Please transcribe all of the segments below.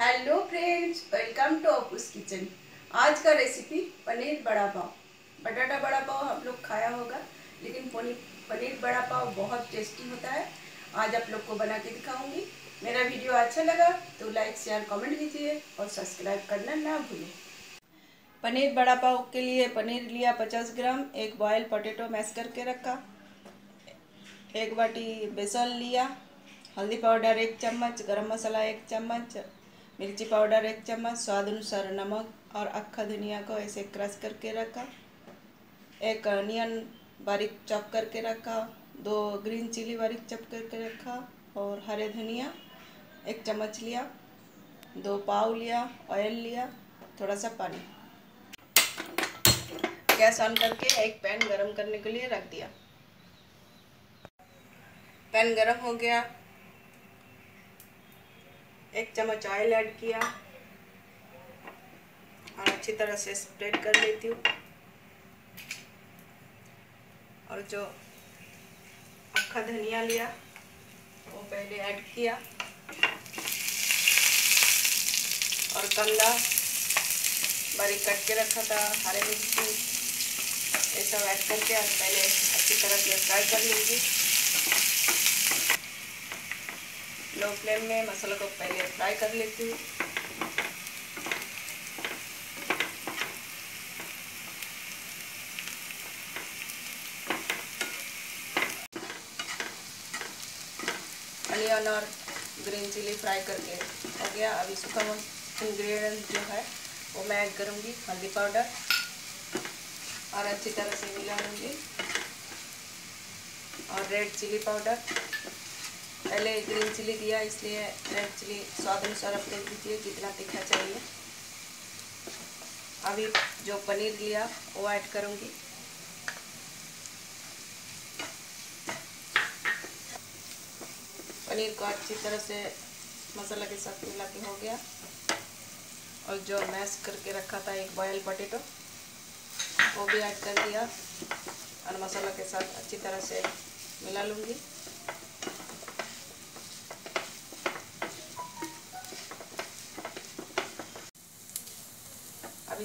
Hello friends welcome to Apu's kitchen आज का recipe paneer बड़ा पाव। बटाटा बड़ा पाव हम लोग खाया होगा, लेकिन पनीर पनीर बड़ा पाव बहुत टेस्टी होता है। आज आप लोग को बना के दिखाऊँगी। मेरा वीडियो अच्छा लगा तो लाइक शेयर कमेंट कीजिए और सब्सक्राइब करना ना भूलें। पनीर बड़ा पाव के लिए पनीर लिया पचास ग्राम, एक बॉयल पोटैटो मैश करके रखा। एक बाटी बेसन लिया, हल्दी पाउडर एक चम्मच, गरम मसाला एक चम्मच मिर्ची पाउडर एक चम्मच, स्वाद अनुसार नमक और अक्खा धनिया को ऐसे क्रश करके रखा। एक अनियन बारीक चॉप करके रखा। दो ग्रीन चिली बारीक चॉप करके रखा और हरे धनिया एक चम्मच लिया। दो पाव लिया, ऑयल लिया, थोड़ा सा पानी। गैस ऑन करके एक पैन गरम करने के लिए रख दिया। पैन गरम हो गया। एक चम्मच ऑयल ऐड किया। और अच्छी तरह से स्प्रेड कर लेती हूँ। और जो अक्खा धनिया लिया, वो पहले ऐड किया। और कंदा, बारीक कट के रखा था, हरे मिर्ची, ये सब ऐड करके पहले अच्छी तरह से फ्राई कर लूँगी। लो फ्लेम में मसाला को पहले फ्राई कर लेती हूँ। और ग्रीन चिली फ्राई करके हो गया। अभी सूखा इंग्रेडिएंट जो है, वो मैं ऐड करूँगी, हल्दी पाउडर, और अच्छी तरह से मिला लूँगी। और रेड चिली पाउडर पहले ग्रीन चिली दिया, इसलिए रेड चिली स्वाद अनुसार देख दीजिए कितना तीखा चाहिए। अभी जो पनीर लिया, वो ऐड करूँगी। पनीर को अच्छी तरह से मसाला के साथ मिला के हो गया। और जो मैश करके रखा था एक बॉयल पटेटो वो भी ऐड कर दिया। और मसाला के साथ अच्छी तरह से मिला लूँगी।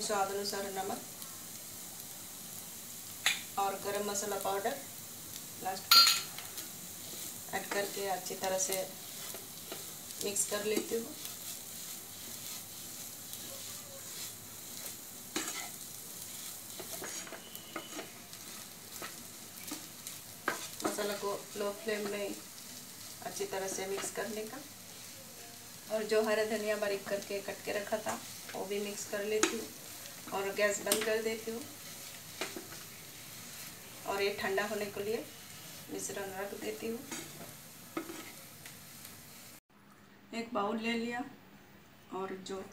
स्वाद अनुसार नमक और गरम मसाला पाउडर लास्ट में ऐड करके अच्छी तरह से मिक्स कर लेती हूँ। मसाला को लो फ्लेम में अच्छी तरह से मिक्स करने का। और जो हरा धनिया बारीक करके कट के रखा था, वो भी मिक्स कर लेती हूँ। और गैस बंद कर देती हूँ। और ये ठंडा होने के लिए मिश्रण रख देती हूँ। एक बाउल ले लिया और जो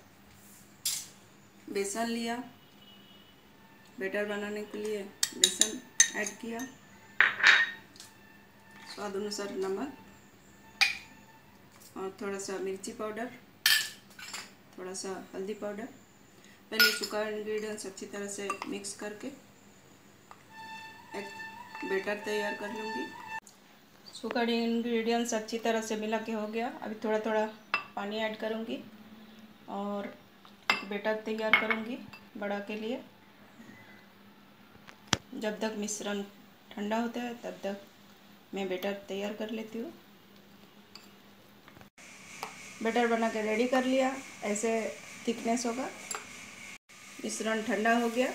बेसन लिया, बेटर बनाने के लिए बेसन ऐड किया। स्वाद अनुसार नमक और थोड़ा सा मिर्ची पाउडर, थोड़ा सा हल्दी पाउडर। पहले सूखा इंग्रेडिएंट्स अच्छी तरह से मिक्स करके एक बेटर तैयार कर लूँगी। सूखा इंग्रेडिएंट्स अच्छी तरह से मिला के हो गया। अभी थोड़ा थोड़ा पानी ऐड करूँगी और बेटर तैयार करूँगी बड़ा के लिए। जब तक मिश्रण ठंडा होता है, तब तक मैं बेटर तैयार कर लेती हूँ। बेटर बना के रेडी कर लिया। ऐसे थिकनेस होगा। मिश्रण ठंडा हो गया।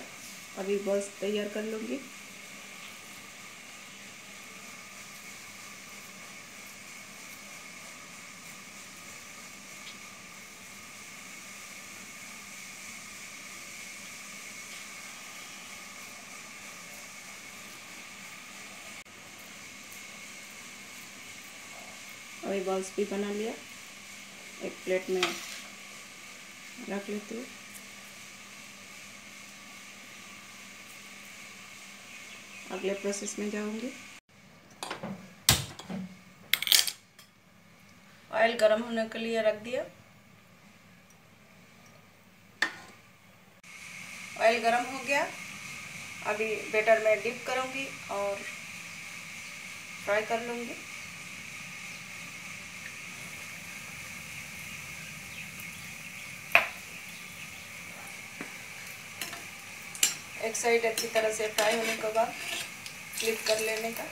अभी बस तैयार कर लूँगी। अभी बॉल्स भी बना लिया। एक प्लेट में रख लेती हूँ। अगले प्रोसेस में जाऊँगी। ऑयल गर्म होने के लिए रख दिया। ऑयल गर्म हो गया। अभी बेटर में डिप करूँगी और फ्राई कर लूँगी। एक साइड अच्छी तरह से फ्राई होने के बाद फ्लिप कर लेने का।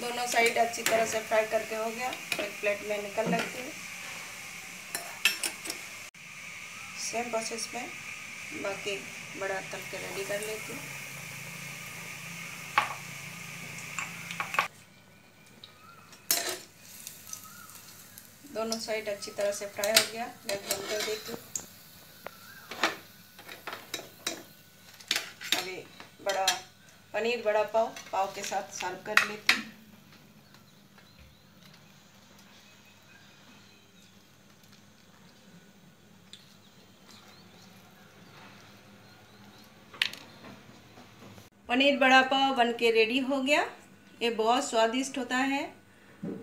दोनों साइड अच्छी तरह से फ्राई करके हो गया। एक प्लेट में निकल लेती हूँ। सेम प्रोसेस में बाकी बड़ा तल के रेडी कर लेती हूँ। दोनों साइड अच्छी तरह से फ्राई हो गया। गैस बंद कर देती अभी बड़ा पनीर, बड़ा पाव पाव के साथ सर्व कर लेती पनीर, बड़ा पाव बन के रेडी हो गया। ये बहुत स्वादिष्ट होता है।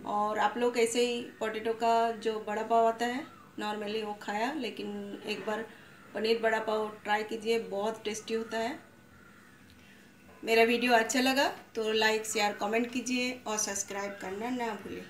और आप लोग ऐसे ही पोटैटो का जो बड़ा पाव आता है नॉर्मली वो खाया, लेकिन एक बार पनीर बड़ा पाव ट्राई कीजिए, बहुत टेस्टी होता है। मेरा वीडियो अच्छा लगा तो लाइक शेयर कमेंट कीजिए और सब्सक्राइब करना ना भूलें।